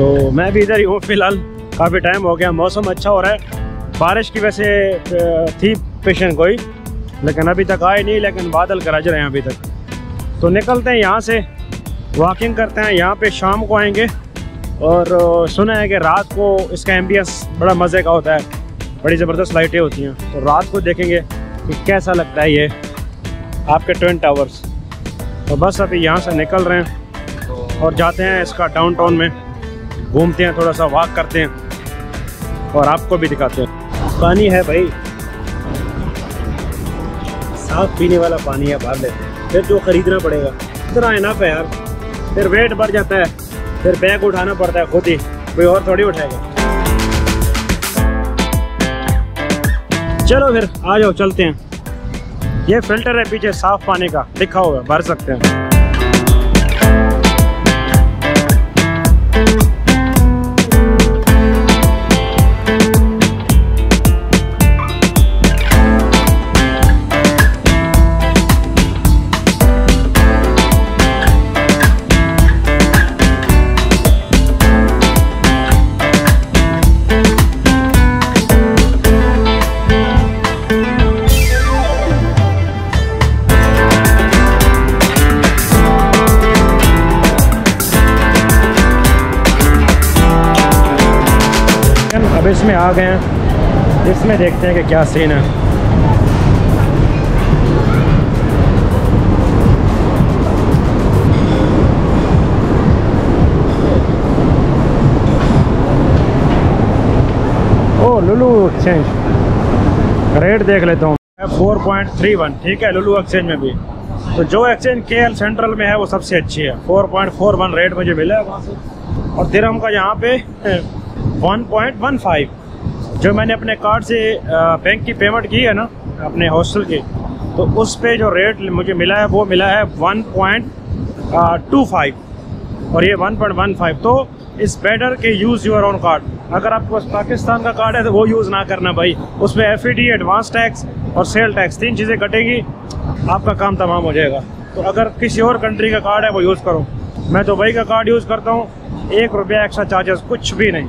तो मैं भी इधर ही हूँ फ़िलहाल। काफ़ी टाइम हो गया, मौसम अच्छा हो रहा है। बारिश की वैसे थी पेशन कोई, लेकिन अभी तक आए नहीं, लेकिन बादल गरज रहे हैं अभी तक। तो निकलते हैं यहाँ से वॉकिंग करते हैं, यहाँ पे शाम को आएँगे। और सुना है कि रात को इसका एम्बियंस बड़ा मज़े का होता है। बड़ी ज़बरदस्त लाइटें होती हैं। तो रात को देखेंगे कि कैसा लगता है ये, आपके ट्विन टावर्स तो बस अभी यहाँ से निकल रहे हैं और जाते हैं इसका डाउनटाउन में। घूमते हैं, थोड़ा सा वॉक करते हैं और आपको भी दिखाते हैं। पानी है भाई। साफ़ पीने वाला पानी है भर लेते हैं। फिर जो ख़रीदना पड़ेगा। इतना इनफ है यार। फिर वेट बढ़ जाता है। फिर बैग उठाना पड़ता है खुद ही। कोई और थोड़ी उठाएगा। चलो फिर, आ जाओ, चलते हैं। ये फ़िल्टर है पीछे, साफ़ पानी का। लिखा होगा भर सकते हैं। अब इसमें आ गए हैं। इसमें देखते हैं कि क्या सीन है। ओ, लुलू एक्सचेंज रेट देख लेता हूँ। फोर पॉइंट थ्री वन ठीक है, लुलू एक्सचेंज में भी। तो जो एक्सचेंज के एल सेंट्रल में है, वो सबसे अच्छी है। Four point four one rate मुझे मिला है। वहाँ से और दिरम का यहाँ पे 1.15 जो मैंने अपने कार्ड से बैंक की पेमेंट की है ना, अपने हॉस्टल की तो उस पे जो रेट मुझे मिला है, वो मिला है 1.25 और ये 1.15 तो इस बेटर के यूज़ यूर ओन कार्ड अगर आपके पास पाकिस्तान का कार्ड है तो वो यूज़ ना करना भाई। उस पर एफ़ एडवांस टैक्स और सेल टैक्स तीन चीज़ें कटेगी, आपका काम तमाम हो जाएगा। तो अगर किसी और कंट्री का कार्ड है, वो यूज़ करो। मैं तो भाई का कार्ड यूज़ करता हूँ, एक रुपया एक्स्ट्रा चार्जेस कुछ भी नहीं।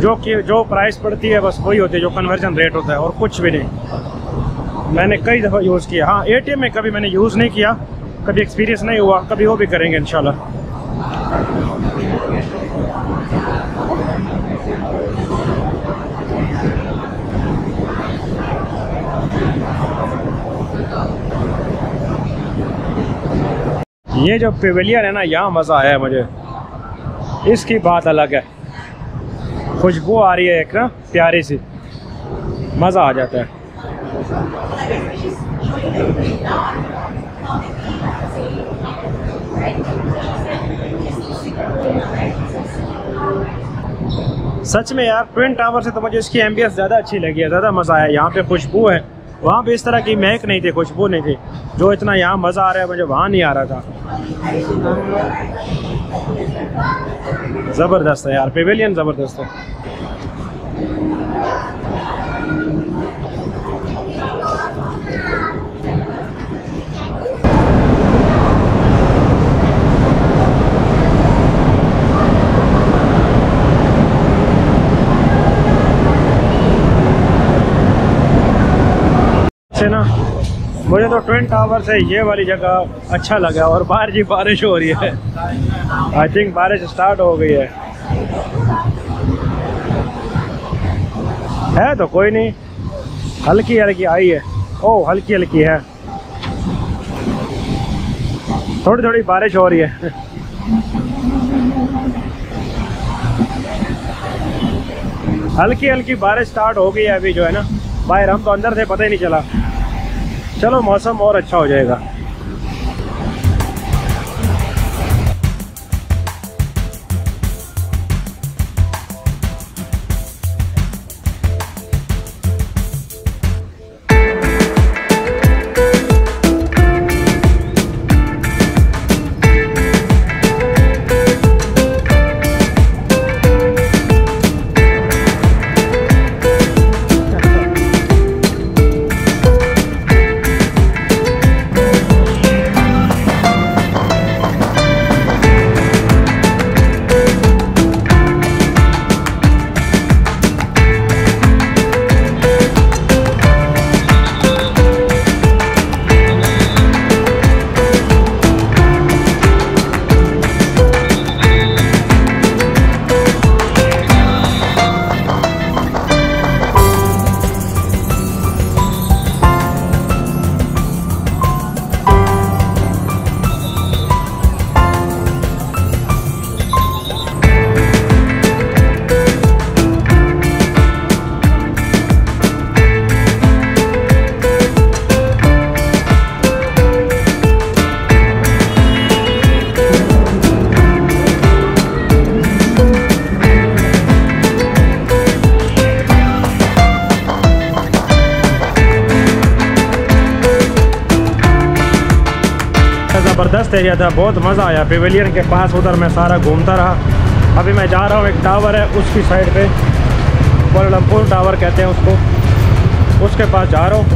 जो कि, जो प्राइस पड़ती है, बस वही होती है, जो कन्वर्जन रेट होता है, और कुछ भी नहीं। मैंने कई दफ़ा यूज़ किया। हाँ एटीएम में कभी मैंने यूज़ नहीं किया, कभी एक्सपीरियंस नहीं हुआ, कभी वो भी करेंगे इन ये जो पेवेलियन है ना, यहाँ मज़ा आया है मुझे। इसकी बात अलग है। खुशबू आ रही है एक ना, प्यारी सी। मज़ा आ जाता है। सच में यार ट्विन टावर से तो मुझे इसकी एम्बियंस ज़्यादा अच्छी लगी है, ज़्यादा मज़ा आया। यहाँ पे खुशबू है। वहाँ पे इस तरह की महक नहीं थी, खुशबू नहीं थी। जो इतना यहाँ मज़ा आ रहा है, मुझे वहाँ नहीं आ रहा था। ज़बरदस्त है यार पेवेलियन ज़बरदस्त है। से ना। मुझे तो ट्विन टावर से ये वाली जगह अच्छा लगा और बाहर जी बारिश हो रही है। आई थिंक बारिश स्टार्ट हो गई है। है तो कोई नहीं। हल्की हल्की आई है। ओ, हल्की हल्की है। थोड़ी थोड़ी बारिश हो रही है। हल्की हल्की बारिश स्टार्ट हो गई है अभी जो है ना। बाहर हम तो अंदर थे, पता ही नहीं चला। चलो मौसम और अच्छा हो जाएगा। ज़बरदस्त एरिया था, बहुत मज़ा आया। पेवेलियन के पास उधर मैं सारा घूमता रहा। अभी मैं जा रहा हूँ, एक टावर है, उसकी साइड पे। कोलमपुर टावर कहते हैं उसको। उसके पास जा रहा हूँ।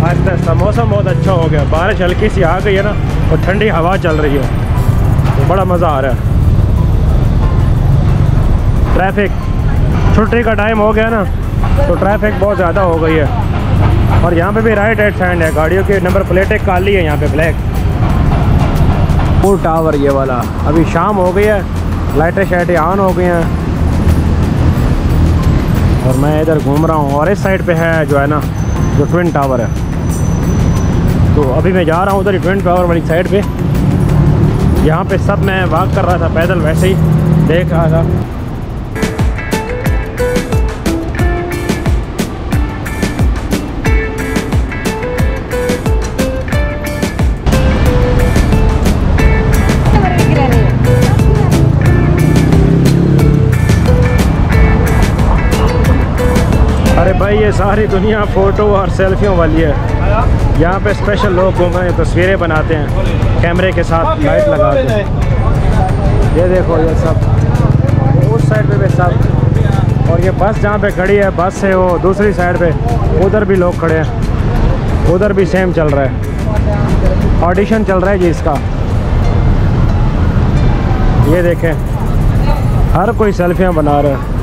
आहिस्ता आहिस्ता मौसम बहुत अच्छा हो गया। बारिश हल्की सी आ गई है ना, और ठंडी हवा चल रही है। तो बड़ा मज़ा आ रहा है। ट्रैफ़िक छुट्टी का टाइम हो गया ना तो ट्रैफ़िक बहुत ज़्यादा हो गई है। और यहाँ पे भी राइट एड साइड है, गाड़ियों की नंबर प्लेटें काली है यहाँ पे ब्लैक वो टावर ये वाला। अभी शाम हो गई है लाइटें शाइटें ऑन हो गई हैं। और मैं इधर घूम रहा हूँ, और इस साइड पे है जो है ना, जो ट्विन टावर है। तो अभी मैं जा रहा हूँ उधर ट्विन टावर वाली साइड पे। यहाँ पे सब मैं वॉक कर रहा था, पैदल वैसे ही, देख रहा था। अरे भाई ये सारी दुनिया फ़ोटो और सेल्फियों वाली है। यहाँ पे स्पेशल लोग घूम रहे हैं तस्वीरें बनाते हैं कैमरे के साथ लाइट लगा के। ये देखो ये सब। उस साइड पे भी सब। और ये बस जहाँ पे खड़ी है बस है वो दूसरी साइड पे। उधर भी लोग खड़े हैं। उधर भी सेम चल रहा है। ऑडिशन चल रहा है जी इसका। ये देखें हर कोई सेल्फियाँ बना रहा है।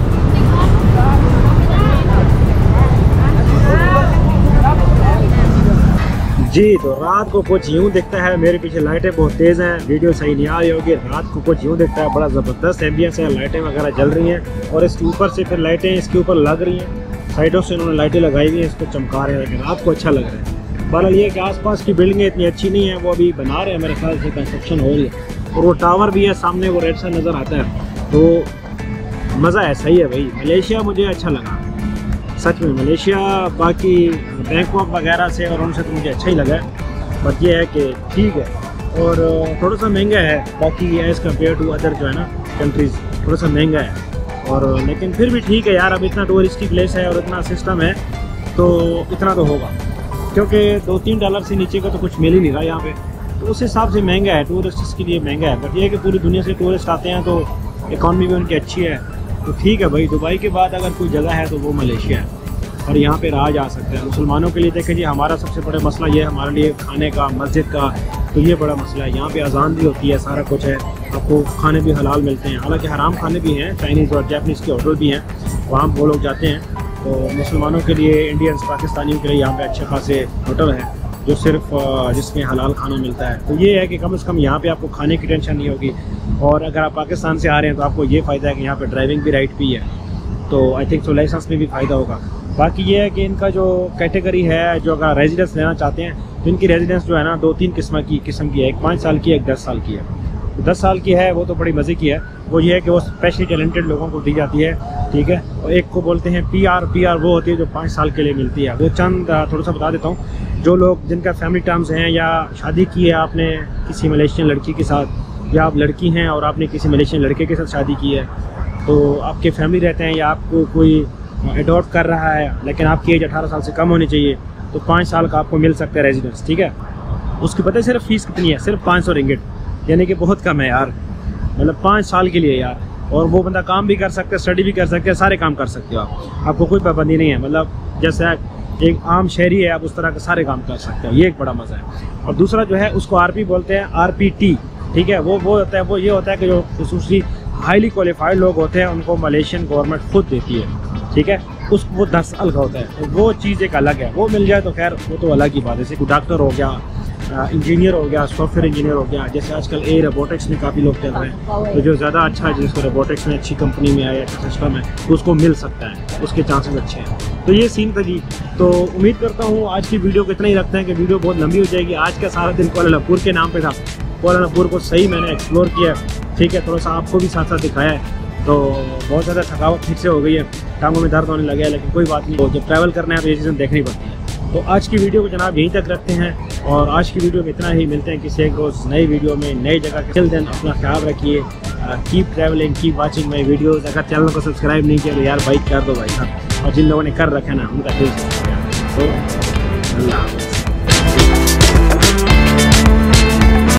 जी तो रात को कुछ यूँ दिखता है। मेरे पीछे लाइटें बहुत तेज़ हैं। वीडियो सही नहीं आ रही होगी। रात को कुछ यूँ दिखता है। बड़ा ज़बरदस्त एम्बियंस है। लाइटें वगैरह जल रही हैं और इसके ऊपर से फिर लाइटें इसके ऊपर लग रही हैं। साइडों से उन्होंने लाइटें लगाई हुई हैं। इसको चमका रहे हैं। लेकिन रात को अच्छा लग रहा है। बहरहाल ये कि आसपास की बिल्डिंगें इतनी अच्छी नहीं है। वो अभी बना रहे हैं। मेरे ख्याल से कंस्ट्रक्शन हो रही है। और वो टावर भी है। सामने वो रेड सा नज़र आता है। तो मज़ा ही। है भाई। मलेशिया मुझे अच्छा लगा। सच में मलेशिया, बाकी बैंकॉक वगैरह से और उनसे तो मुझे अच्छा ही लगा। बट ये है कि ठीक है और थोड़ा सा महँगा है, बाकी एज़ कंपेयर टू अदर जो है ना कंट्रीज़ थोड़ा सा महँगा है। और लेकिन फिर भी ठीक है यार, अब इतना टूरिस्टी प्लेस है और इतना सिस्टम है तो इतना तो होगा। क्योंकि दो तीन डॉलर से नीचे का तो कुछ मिल ही नहीं रहा यहाँ पे। तो उस हिसाब से महँगा है टूरिस्ट के लिए महँगा है। बट ये है कि पूरी दुनिया से टूरिस्ट आते हैं तो इकॉनमी भी उनकी अच्छी है। तो ठीक है भाई, दुबई के बाद अगर कोई जगह है तो वो मलेशिया है। और यहाँ पे रहा जा सकता है। मुसलमानों के लिए देखें जी, हमारा सबसे बड़ा मसला ये है, हमारे लिए खाने का, मस्जिद का तो ये बड़ा मसला है। यहाँ पे अजान भी होती है, सारा कुछ है। आपको खाने भी हलाल मिलते हैं। हालाँकि हराम खाने भी हैं, चाइनीज़ और जैपनीज़ के होटल भी हैं, वहाँ वो लोग जाते हैं। तो मुसलमानों के लिए, इंडियंस, पाकिस्तानियों के लिए यहाँ पे अच्छे खासे होटल हैं। जो सिर्फ़ जिसमें हलाल खाना मिलता है। तो ये है कि कम से कम यहाँ पे आपको खाने की टेंशन नहीं होगी। और अगर आप पाकिस्तान से आ रहे हैं तो आपको ये फ़ायदा है कि यहाँ पे ड्राइविंग भी राइट भी है। तो आई थिंक सो लाइसेंस में भी फ़ायदा होगा। बाकी ये है कि इनका जो कैटेगरी है, जो अगर रेजिडेंस लेना चाहते हैं तो इनकी रेजिडेंस जो है ना, दो तीन किस्म की किस्म की है। एक पाँच साल की एक दस साल की है। दस साल की है, वो तो बड़ी मज़े की है। वो ये है कि वो स्पेशली टैलेंटेड लोगों को दी जाती है, ठीक है? और एक को बोलते हैं पी आर पी आर वो होती है जो पाँच साल के लिए मिलती है। वो चंद थोड़ा सा बता देता हूँ। जो लोग जिनका फैमिली टर्म्स हैं या शादी की है आपने किसी मलेशियन लड़की के साथ, या आप लड़की हैं और आपने किसी मलेशियन लड़के के साथ शादी की है तो आपके फैमिली रहते हैं या आपको कोई एडॉप्ट कर रहा है, लेकिन आपकी एज अठारह साल से कम होनी चाहिए तो पाँच साल का आपको मिल सकता है रेजिडेंस ठीक है? उसकी पता है सिर्फ़ फ़ीस कितनी है? सिर्फ़ पाँच सौ रिंगेट यानी कि बहुत कम है यार। मतलब पाँच साल के लिए यार। और वो बंदा काम भी कर सकते हैं स्टडी भी कर सकते हैं, सारे काम कर सकते हो आप। आपको कोई पाबंदी नहीं है। मतलब जैसे एक आम शहरी है, आप उस तरह के सारे काम कर सकते हो। ये एक बड़ा मज़ा है। और दूसरा जो है, उसको आरपी बोलते हैं आरपीटी ठीक है? वो वो होता है, वो ये होता है कि जो खसूसी हाईली क्वालिफाइड लोग होते हैं, उनको मलेशियन गवर्नमेंट खुद देती है। ठीक है? उस, वो दस का होता है। वो चीज़ एक अलग है। वो मिल जाए तो खैर, वो तो अलग ही बात है। जैसे कोई डॉक्टर हो गया इंजीनियर हो गया सॉफ्टवेयर इंजीनियर हो गया, जैसे आजकल ए रोबोटिक्स में काफ़ी लोग चल रहे हैं। तो जो ज़्यादा अच्छा है जिसको रोबोटिक्स में अच्छी कंपनी में आया अच्छा सिस्टम है तो उसको मिल सकता है, उसके चांसेस अच्छे हैं। तो ये सीन था जी। तो उम्मीद करता हूँ आज की वीडियो को इतना ही रखते हैं कि वीडियो बहुत लंबी हो जाएगी। आज का सारा दिन कोलालमपुर के नाम पर था। कोलालमपुर को सही मैंने एक्सप्लोर किया ठीक है, थोड़ा सा आपको भी साथ साथ दिखाया है। तो बहुत ज़्यादा थकावट ठीक से हो गई है। टांगों में दर्द होने लगे लेकिन कोई बात नहीं। हो जब ट्रैवल करना है तो ये चीज़ें देखनी पड़ती है। तो आज की वीडियो को जनाब यहीं तक रखते हैं और आज की वीडियो में इतना ही। मिलते हैं किसी एक रोज़ नई वीडियो में, नई जगह के। दिन अपना ख्याल रखिए। Keep travelling keep watching my videos अगर चैनल को सब्सक्राइब नहीं किया तो यार बाइक कर दो भाई साहब। और जिन लोगों ने कर रखा ना, उनका दिल तो अल्लाह